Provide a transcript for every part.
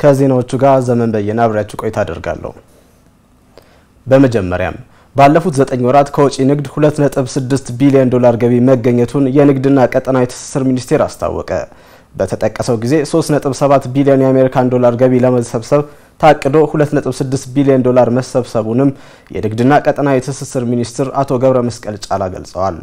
ከዜናዎቹ ጋር ዘመን በየነ አብሬያችሁ ቆይታ አደርጋለሁ። በመጀመሪያም ባለፉት ዘጠኝ ወራት ከወጪ ንግድ 2.6 ቢሊዮን ዶላር ገቢ መገኘቱን የንግድና ቀጠናዊ ትስስር ሚኒስቴር አስታወቀ። በተጠቀሰው ጊዜ 3.7 ቢሊዮን የአሜሪካን ዶላር ገቢ ለመሰብሰብ ታቅዶ 2.6 ቢሊዮን ዶላር መሰብሰቡንም የንግድና ቀጠናዊ ትስስር ሚኒስትር አቶ ገብረ መስቀል ጫላ ገልጸዋል።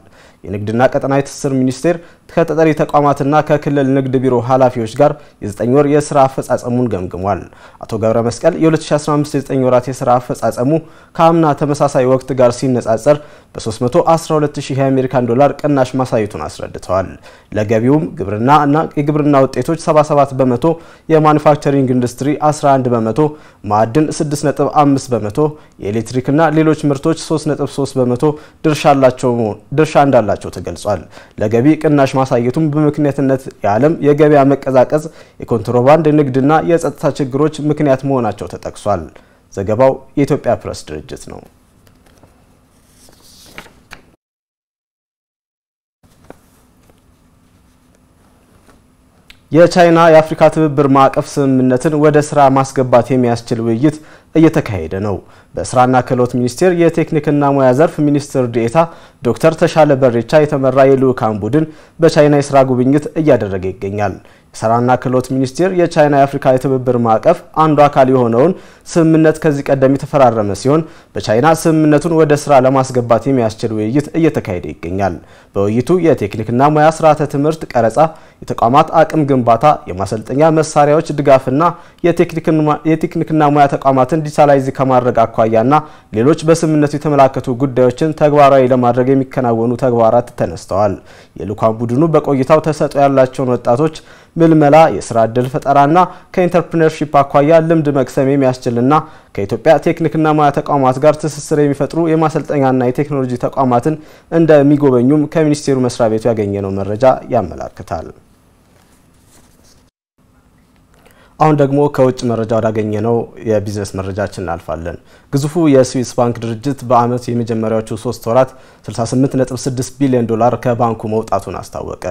የንግድና ቀጠናዊ ትስስር ሚኒስቴር ከተጠሪ ተቋማትና ከክልል ንግድ ቢሮ ኃላፊዎች ጋር የ9 ወር የስራ አፈጻጸሙን ገምግሟል። አቶ ገብረ መስቀል የ2015 የ9 ወራት የስራ አፈጻጸሙ ከአምና ተመሳሳይ ወቅት ጋር ሲነጻጸር በ312 የአሜሪካን ዶላር ቅናሽ ማሳየቱን አስረድተዋል። ለገቢውም ግብርና እና የግብርና ውጤቶች 77 በመቶ፣ የማኑፋክቸሪንግ ኢንዱስትሪ 11 በመቶ፣ ማዕድን 6.5 በመቶ፣ የኤሌክትሪክና ሌሎች ምርቶች 3.3 በመቶ ድርሻ እንዳላቸው ተገልጿል። ለገቢ ቅናሽ ማሳየቱም በምክንያትነት የዓለም የገበያ መቀዛቀዝ፣ የኮንትሮባንድ ንግድና የጸጥታ ችግሮች ምክንያት መሆናቸው ተጠቅሷል። ዘገባው የኢትዮጵያ ፕሬስ ድርጅት ነው። የቻይና የአፍሪካ ትብብር ማዕቀፍ ስምምነትን ወደ ስራ ማስገባት የሚያስችል ውይይት እየተካሄደ ነው። በስራና ክህሎት ሚኒስቴር የቴክኒክና ሙያ ዘርፍ ሚኒስትር ዴኤታ ዶክተር ተሻለ በሬቻ የተመራ የልዑካን ቡድን በቻይና የስራ ጉብኝት እያደረገ ይገኛል። የስራና ክህሎት ሚኒስቴር የቻይና የአፍሪካ የትብብር ማዕቀፍ አንዱ አካል የሆነውን ስምምነት ከዚህ ቀደም የተፈራረመ ሲሆን በቻይና ስምምነቱን ወደ ስራ ለማስገባት የሚያስችል ውይይት እየተካሄደ ይገኛል። በውይይቱ የቴክኒክና ሙያ ስርዓተ ትምህርት ቀረጻ፣ የተቋማት አቅም ግንባታ፣ የማሰልጠኛ መሳሪያዎች ድጋፍና የቴክኒክና ሙያ ተቋማትን digitalize ከማድረግ አኳያና ሌሎች በስምምነቱ የተመላከቱ ጉዳዮችን ተግባራዊ ለማድረግ የሚከናወኑ ተግባራት ተነስተዋል። የልዑካን ቡድኑ በቆይታው ተሰጥኦ ያላቸውን ወጣቶች ምልመላ፣ የስራ ዕድል ፈጠራና ከ entrepreneurship አኳያ ልምድ መቅሰም የሚያስችልና ከኢትዮጵያ ቴክኒክና ሙያ ተቋማት ጋር ትስስር የሚፈጥሩ የማሰልጠኛና የቴክኖሎጂ ተቋማትን እንደሚጎበኙም ከሚኒስቴሩ መስሪያ ቤቱ ያገኘነው መረጃ ያመላክታል። አሁን ደግሞ ከውጭ መረጃ ወዳገኘነው የቢዝነስ መረጃችን እናልፋለን። ግዙፉ የስዊስ ባንክ ድርጅት በዓመት የመጀመሪያዎቹ ሶስት ወራት 68.6 ቢሊዮን ዶላር ከባንኩ መውጣቱን አስታወቀ።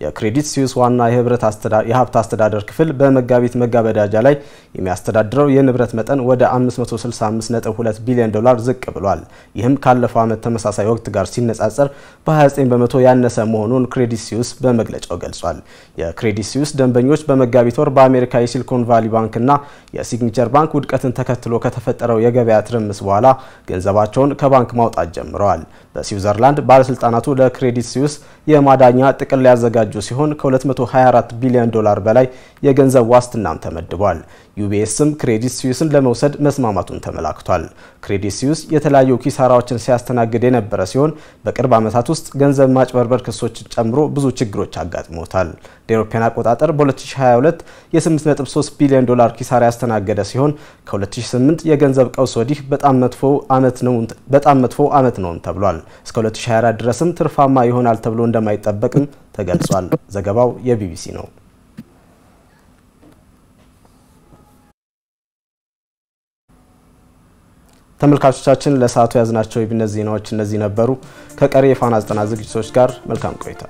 የክሬዲት ስዊስ ዋና የሀብት አስተዳደር ክፍል በመጋቢት መገባደጃ ላይ የሚያስተዳድረው የንብረት መጠን ወደ 565.2 ቢሊዮን ዶላር ዝቅ ብሏል። ይህም ካለፈው ዓመት ተመሳሳይ ወቅት ጋር ሲነጻጸር በ29 በመቶ ያነሰ መሆኑን ክሬዲት ስዊስ በመግለጫው ገልጿል። የክሬዲት ስዊስ ደንበኞች በመጋቢት ወር በአሜሪካ የሲሊኮን ቫሊ ባንክና የሲግኒቸር ባንክ ውድቀትን ተከትሎ ከተፈጠረው የገበያ ትርምስ በኋላ ገንዘባቸውን ከባንክ ማውጣት ጀምረዋል። በስዊዘርላንድ ባለስልጣናቱ ለክሬዲት ስዊስ የማዳኛ ጥቅል ያዘጋጁ ሲሆን ከ224 ቢሊዮን ዶላር በላይ የገንዘብ ዋስትናም ተመድቧል። ዩቢኤስም ክሬዲት ስዊስን ለመውሰድ መስማማቱን ተመላክቷል። ክሬዲት ስዊስ የተለያዩ ኪሳራዎችን ሲያስተናግድ የነበረ ሲሆን በቅርብ ዓመታት ውስጥ ገንዘብ ማጭበርበር ክሶችን ጨምሮ ብዙ ችግሮች አጋጥሞታል። ለአውሮፓውያን አቆጣጠር በ2022 የ8.3 ቢሊዮን ዶላር ኪሳራ ያስተናገደ ሲሆን ከ2008 የገንዘብ ቀውስ ወዲህ በጣም መጥፎ ዓመት ነውም ተብሏል። እስከ 2024 ድረስም ትርፋማ ይሆናል ተብሎ እንደማይጠበቅም ተገልጿል። ዘገባው የቢቢሲ ነው። ተመልካቾቻችን ለሰዓቱ ያዝናቸው የቢዝነስ ዜናዎች እነዚህ ነበሩ። ከቀሪ የፋና ዘጠና ዝግጅቶች ጋር መልካም ቆይታ